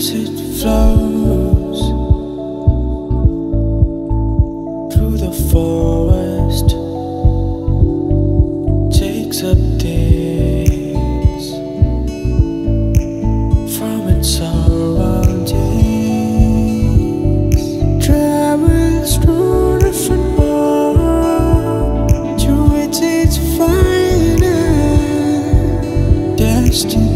as it flows through the forest, takes up things from its surroundings, travels different worlds to its final destiny.